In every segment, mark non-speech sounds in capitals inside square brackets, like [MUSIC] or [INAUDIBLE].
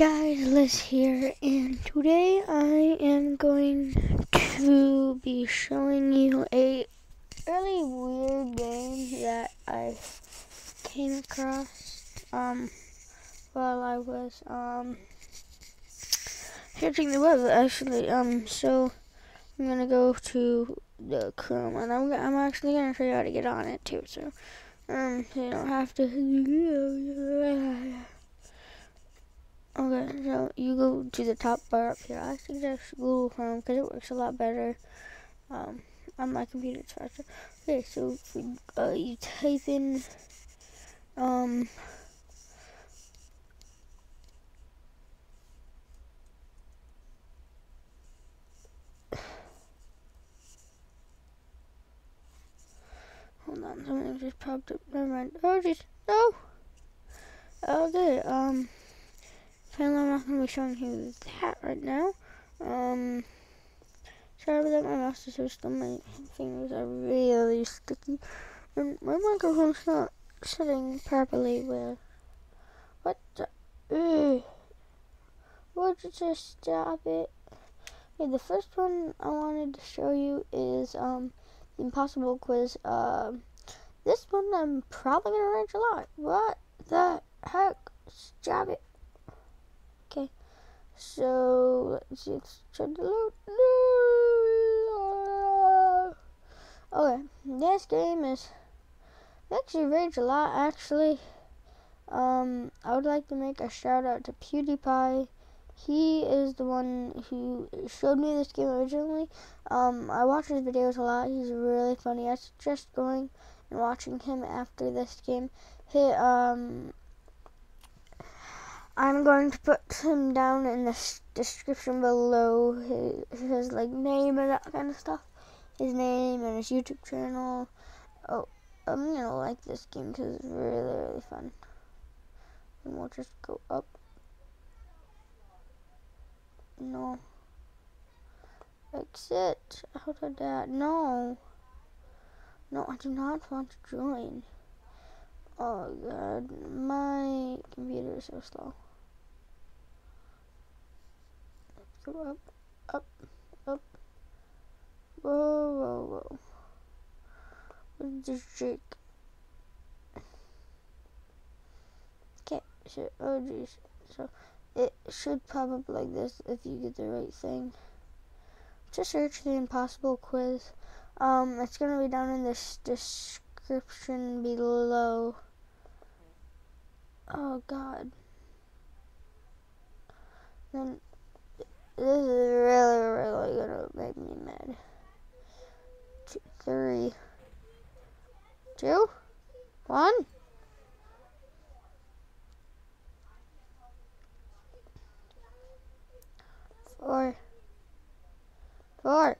guys, Liz here, and today I am going to be showing you a really weird game that I came across um, while I was um, searching the web. Actually, um, so I'm gonna go to the Chrome, and I'm I'm actually gonna show you how to get on it too. So um, you don't have to. [LAUGHS] Okay, so you go to the top bar up here. I suggest Google Chrome because it works a lot better um, on my computer. Faster. Okay, so uh, you type in um, Hold on, something just popped up. Never mind. Oh, just no. Okay, um. Apparently I'm not going to be showing you that right now. Um, sorry about that, my mouse is so still, my fingers are really sticky. And my microphone's not sitting properly where, what the, ugh. Would you just stop it? Okay, the first one I wanted to show you is, um, the Impossible Quiz. Um, this one I'm probably going to range a lot. What the heck? Stop it. So let's. Let's try to load. Okay, this game is actually rage a lot. Actually, um, I would like to make a shout out to PewDiePie. He is the one who showed me this game originally. Um, I watch his videos a lot. He's really funny. I suggest going and watching him after this game. He, um, I'm going to put him down in the description below his, his like name and that kind of stuff. His name and his YouTube channel. Oh, um, I'm gonna like this game because it's really really fun. And we'll just go up. No. Exit out of that. No. No, I do not want to join. Oh god, my computer is so slow. Go up, up, up. Whoa, whoa, whoa. What's this trick? Okay, so, oh geez. So, it should pop up like this if you get the right thing. Just search the impossible quiz. Um, it's gonna be down in this description below. Oh god. Then this is really, really gonna make me mad. Two, three, two, one. Four, four.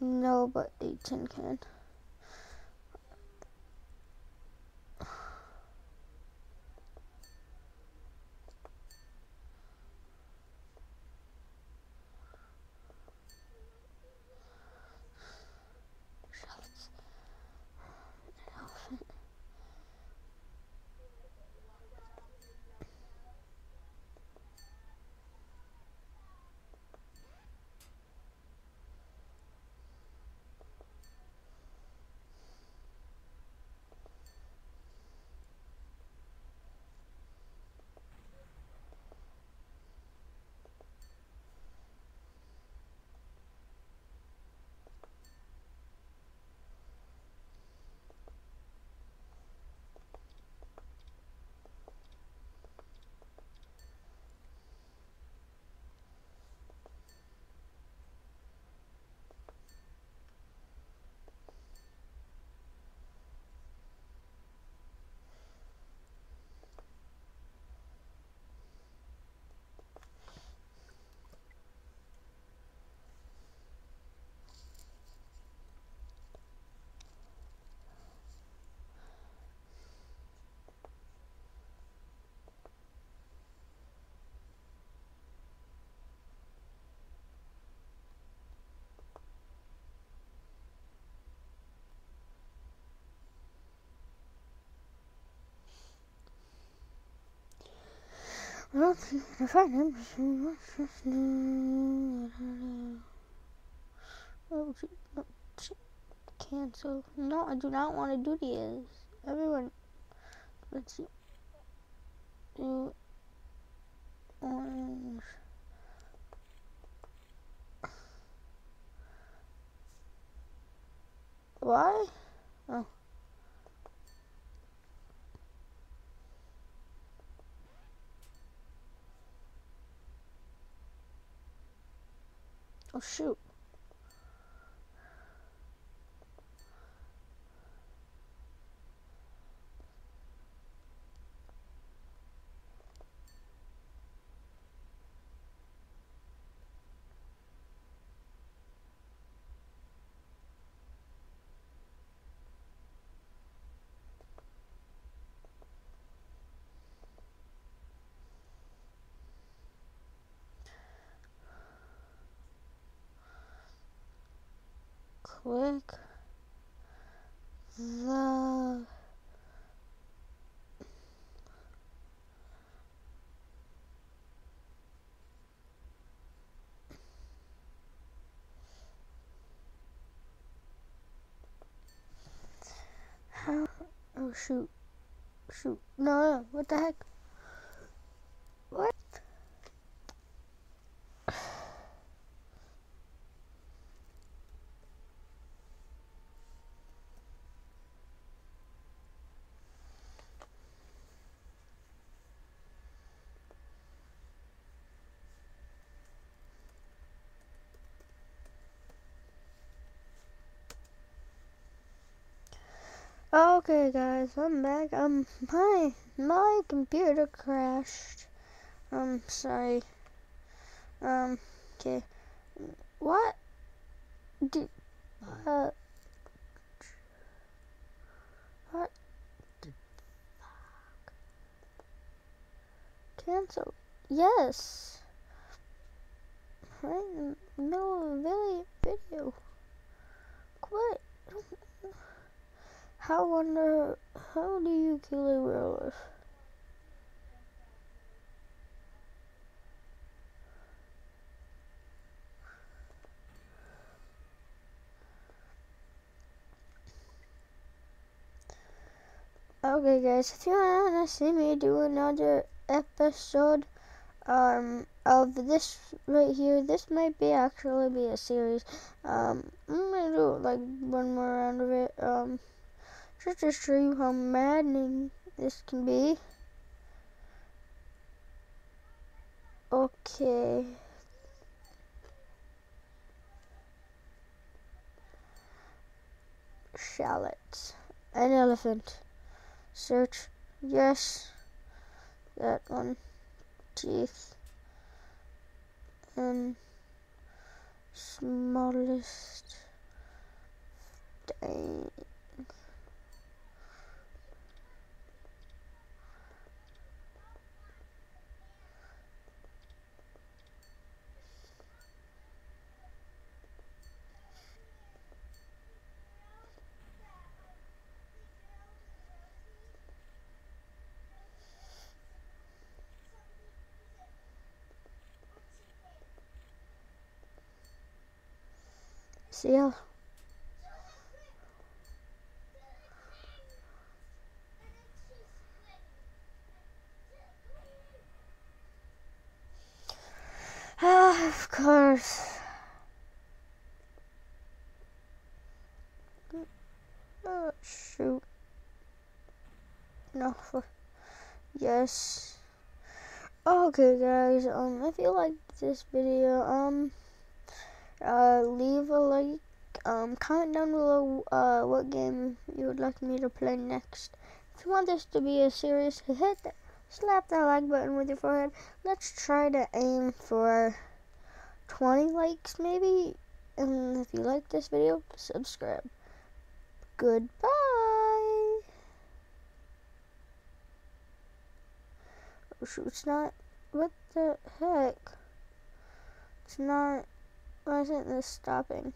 No, but a tin can. I don't think I'm gonna find him. Oh, no, cancel. No, I do not want to do this. Everyone, let's see. Do orange. Why? Oh. Oh shoot. Click the how oh shoot shoot no, no what the heck? What Okay guys, I'm back. Um my my computer crashed. Um sorry. Um okay. What did uh what the fuck? Cancel. Yes. Right in the middle of the video. Quit. How wonder how do you kill a werewolf? Okay guys, if you wanna see me do another episode um of this right here, this might be actually be a series. Um I'm gonna do like one more round of it. Um just to show you how maddening this can be. Okay. Shallots. An elephant. Search. Yes. That one. Teeth. And smallest. Dang. See ya. Ah, of course. Oh, shoot. No. Yes. Okay, guys. Um, if you like this video, um, uh, leave a like. Um, comment down below uh, what game you would like me to play next. If you want this to be a series, hit that, slap that like button with your forehead. Let's try to aim for 20 likes maybe. And if you like this video, subscribe. Goodbye. Oh shoot, it's not, what the heck? It's not why isn't this stopping?